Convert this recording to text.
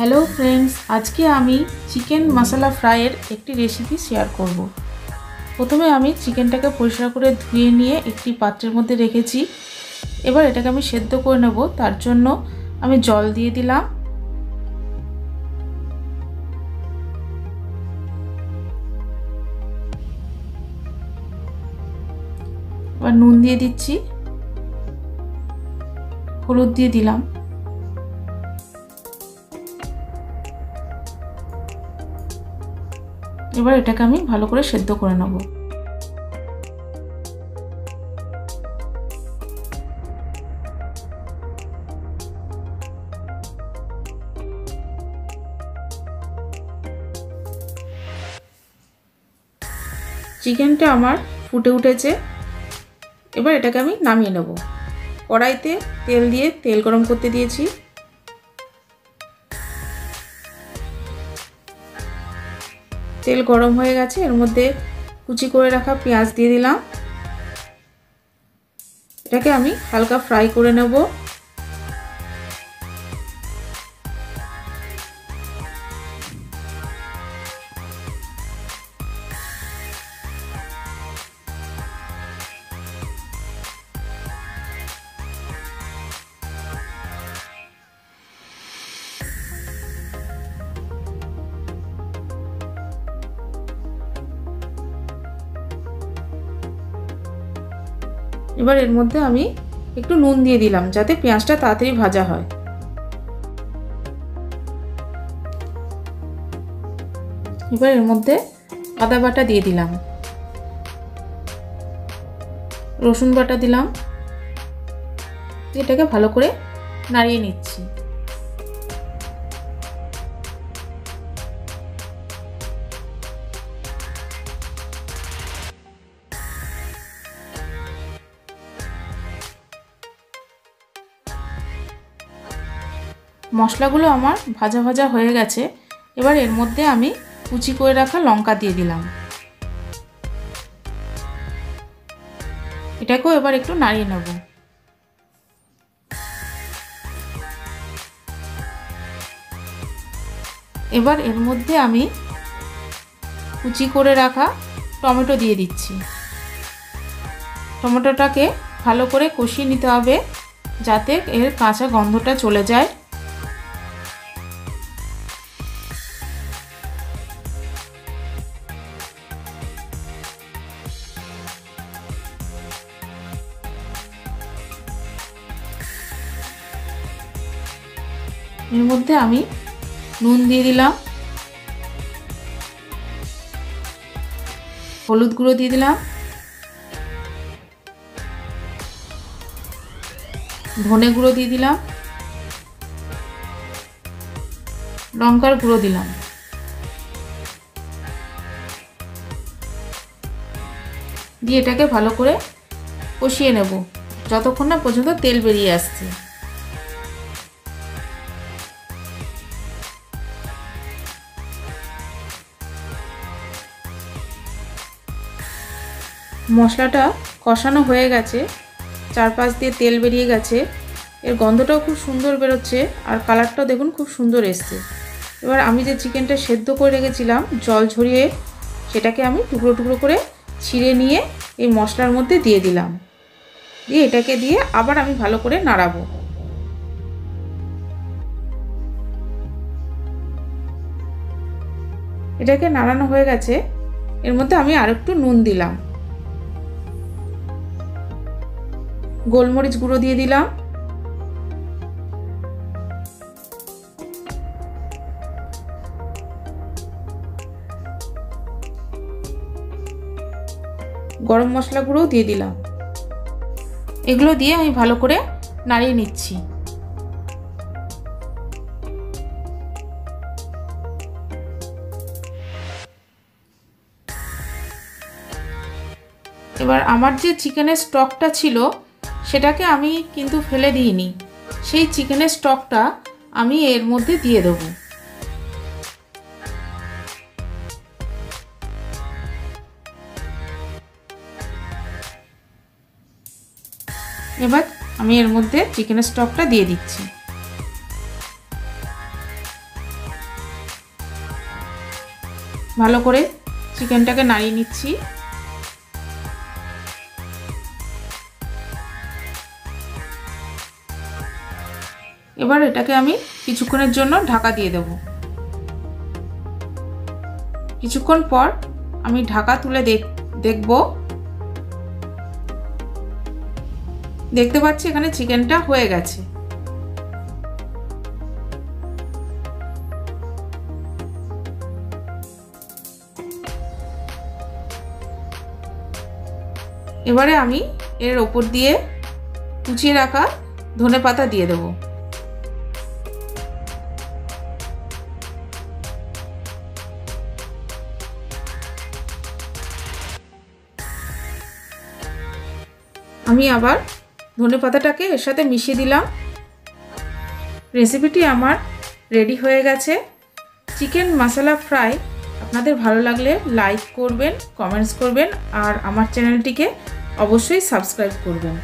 Hello friends আজকে আমি chicken মশলা ফ্রাইয়ের একটি রেসিপি শেয়ার করব। প্রথমে আমি চিকেনটাকে পরিষ্কার করে ধুয়ে নিয়ে একটি পাত্রের মধ্যে রেখেছি। এবার এটাকে আমি সেদ্ধ করে নেব, তার জন্য আমি জল দিয়ে দিলাম। এবার নুন দিয়ে দিচ্ছি। হলুদ দিয়ে দিলাম। এবার এটাকে আমি ভালো করে সেদ্ধ করে নেব। চিকেনটা আমার ফুটে উঠেছে। এবার এটাকে আমি নামিয়ে নেব। কড়াইতে তেল দিয়ে তেল গরম করতে দিয়েছি। তেল গরম হয়ে গেছে। এর মধ্যে কুচি করে রাখা পেঁয়াজ দিয়ে দিলাম। এটাকে আমি হালকা ফ্রাই করে নেব। এবার এর মধ্যে আমি একটু নুন দিয়ে দিলাম যাতে পেঁয়াজটা তাড়াতাড়ি ভাজা হয়। এবার এর মধ্যে আদা বাটা দিয়ে দিলাম। রসুন বাটা দিলাম। এটাকে ভালো করে নাড়িয়ে নিচ্ছি। মশলাগুলো আমার ভাজা ভাজা হয়ে গেছে। এবার এর মধ্যে আমি কুচি করে রাখা লঙ্কা দিয়ে দিলাম। এটাকেও এবার একটু নাড়িয়ে নেব। এবার এর মধ্যে আমি কুচি করে রাখা টমেটো দিয়ে দিচ্ছি। টমেটোটাকে ভালো করে কষিয়ে নিতে হবে যাতে এর কাঁচা গন্ধটা চলে যায়। এর মধ্যে আমি নুন দিয়ে দিলাম, হলুদ গুঁড়ো দিয়ে দিলাম, ধনে গুঁড়ো দিয়ে দিলাম, লঙ্কার গুঁড়ো দিলাম। দিয়ে এটাকে ভালো করে কষিয়ে নেব, যতক্ষণ না পর্যন্ত তেল বেরিয়ে আসছে। মশলাটা কষানো হয়ে গেছে, চারপাশ দিয়ে তেল বেরিয়ে গেছে। এর গন্ধটাও খুব সুন্দর বেরোচ্ছে আর কালারটাও দেখুন খুব সুন্দর এসছে। এবার আমি যে চিকেনটা সেদ্ধ করে রেখেছিলাম, জল ঝরিয়ে সেটাকে আমি টুকরো টুকরো করে ছিঁড়ে নিয়ে এই মশলার মধ্যে দিয়ে দিলাম। দিয়ে এটাকে দিয়ে আবার আমি ভালো করে নাড়াবো। এটাকে নাড়ানো হয়ে গেছে, এর মধ্যে আমি আর একটু নুন দিলাম। গোলমরিচ গুঁড়ো দিয়ে দিলাম। গরম মশলা গুঁড়োও দিয়ে দিলাম। এগুলো দিয়ে আমি ভালো করে নাড়িয়ে নিচ্ছি। এবার আমার যে চিকেনের স্টকটা ছিল সেটাকে আমি কিন্তু ফেলে দিইনি। সেই চিকেনের স্টকটা আমি এর মধ্যে দিয়ে দেবো। এবার আমি এর মধ্যে চিকেনের স্টকটা দিয়ে দিচ্ছি। ভালো করে চিকেনটাকে নাড়িয়ে নিচ্ছি। এবার এটাকে আমি কিছুক্ষণের জন্য ঢাকা দিয়ে দেব। কিছুক্ষণ পর আমি ঢাকা তুলে দেখ, দেখব। দেখতে পাচ্ছি এখানে চিকেনটা হয়ে গেছে। এবারে আমি এর ওপর দিয়ে কুচিয়ে রাখা ধনে পাতা দিয়ে দেবো। আমি আবার ধনে পাতাটাকে এর সাথে মিশিয়ে দিলাম। রেসিপিটি আমার রেডি হয়ে গেছে। চিকেন মশলা ফ্রাই আপনাদের ভালো লাগলে লাইক করবেন কমেন্টস করবেন, আর আমার চ্যানেলটিকে অবশ্যই সাবস্ক্রাইব করবেন।